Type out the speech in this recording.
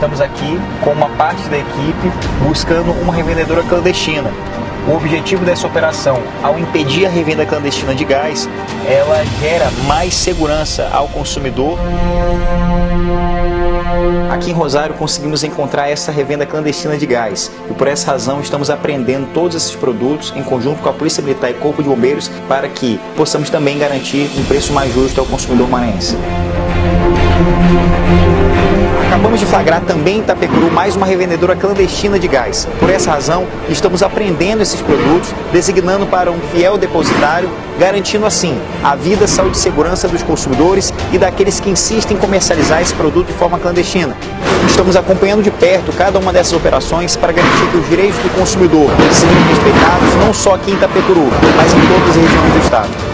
estamos aqui com uma parte da equipe buscando uma revendedora clandestina. O objetivo dessa operação, ao impedir a revenda clandestina de gás, ela gera mais segurança ao consumidor. Aqui em Rosário conseguimos encontrar essa revenda clandestina de gás e por essa razão estamos apreendendo todos esses produtos em conjunto com a Polícia Militar e Corpo de Bombeiros para que possamos também garantir um preço mais justo ao consumidor maranhense. Acabamos de flagrar também em Itapecuru mais uma revendedora clandestina de gás. Por essa razão, estamos apreendendo esses produtos, designando para um fiel depositário, garantindo assim a vida, saúde e segurança dos consumidores e daqueles que insistem em comercializar esse produto de forma clandestina. Estamos acompanhando de perto cada uma dessas operações para garantir que os direitos do consumidor sejam respeitados não só aqui em Itapecuru, mas em todas as regiões do estado.